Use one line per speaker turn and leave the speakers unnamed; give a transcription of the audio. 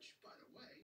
which, by the way,